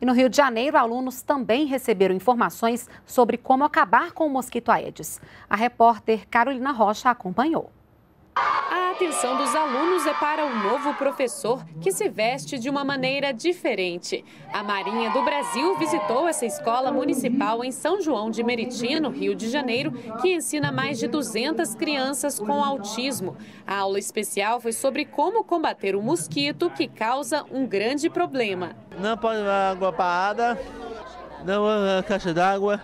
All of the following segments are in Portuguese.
E no Rio de Janeiro, alunos também receberam informações sobre como acabar com o mosquito Aedes. A repórter Carolina Rocha acompanhou. A atenção dos alunos é para o novo professor que se veste de uma maneira diferente. A Marinha do Brasil visitou essa escola municipal em São João de Meriti, no Rio de Janeiro, que ensina mais de 200 crianças com autismo. A aula especial foi sobre como combater o mosquito que causa um grande problema. Não pode água parada, não caixa d'água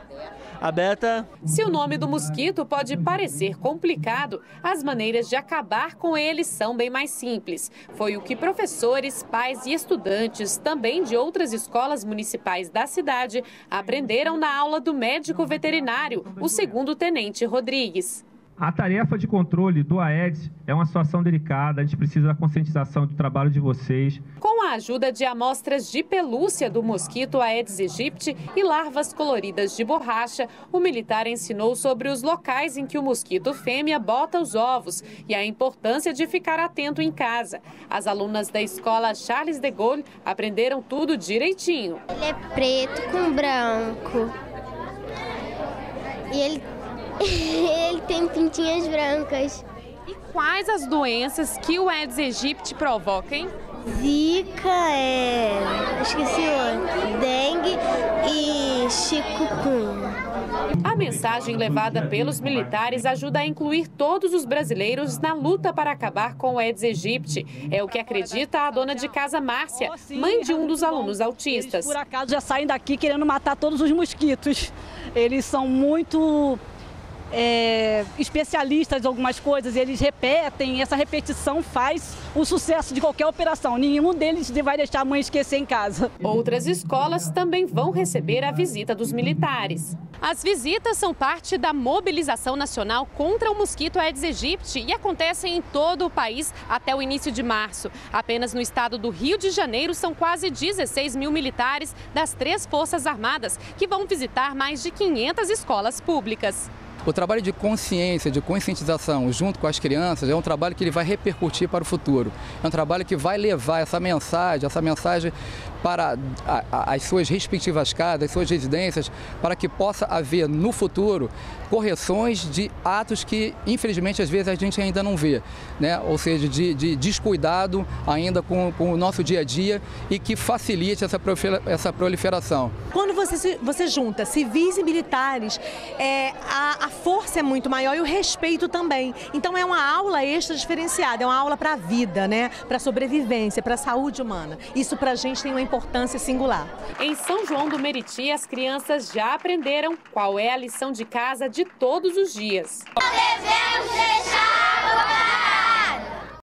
aberta. Se o nome do mosquito pode parecer complicado, as maneiras de acabar com ele são bem mais simples. Foi o que professores, pais e estudantes, também de outras escolas municipais da cidade, aprenderam na aula do médico veterinário, o segundo tenente Rodrigues. A tarefa de controle do Aedes é uma situação delicada, a gente precisa da conscientização do trabalho de vocês. Com a ajuda de amostras de pelúcia do mosquito Aedes aegypti e larvas coloridas de borracha, o militar ensinou sobre os locais em que o mosquito fêmea bota os ovos e a importância de ficar atento em casa. As alunas da escola Charles de Gaulle aprenderam tudo direitinho. Ele é preto com branco. E ele ele tem pintinhas brancas. E quais as doenças que o Aedes aegypti provoca, hein? Zika, é... esqueci o dengue e chikungunya. A mensagem levada pelos militares ajuda a incluir todos os brasileiros na luta para acabar com o Aedes aegypti. É o que acredita a dona de casa Márcia, mãe de um dos alunos autistas. Eles, por acaso já saem daqui querendo matar todos os mosquitos. Eles são muito é, especialistas em algumas coisas, eles repetem, essa repetição faz o sucesso de qualquer operação. Nenhum deles vai deixar a mãe esquecer em casa. Outras escolas também vão receber a visita dos militares. As visitas são parte da mobilização nacional contra o mosquito Aedes aegypti e acontecem em todo o país até o início de março. Apenas no estado do Rio de Janeiro são quase 16 mil militares das três Forças Armadas que vão visitar mais de 500 escolas públicas. O trabalho de consciência, de conscientização junto com as crianças é um trabalho que ele vai repercutir para o futuro. É um trabalho que vai levar essa mensagem, essa mensagem para as suas respectivas casas, as suas residências, para que possa haver no futuro correções de atos que, infelizmente, às vezes a gente ainda não vê, né? ou seja, de, de descuidado ainda com, com, o nosso dia a dia e que facilite essa, essa proliferação. Quando você, você junta civis e militares, é, a, a força é muito maior e o respeito também. Então é uma aula extra diferenciada, é uma aula para a vida, né? para a sobrevivência, para a saúde humana. Isso para a gente tem uma importância singular. Em São João do Meriti, as crianças já aprenderam qual é a lição de casa de todos os dias.